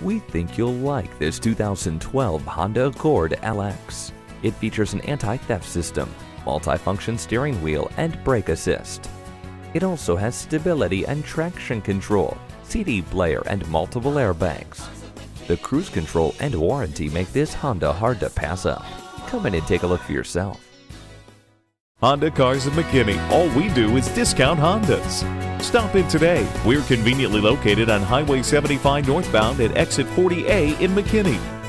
We think you'll like this 2012 Honda Accord LX. It features an anti-theft system, multi-function steering wheel, and brake assist. It also has stability and traction control, CD player, and multiple airbags. The cruise control and warranty make this Honda hard to pass up. Come in and take a look for yourself. Honda Cars of McKinney. All we do is discount Hondas. Stop in today. We're conveniently located on Highway 75 northbound at exit 40A in McKinney.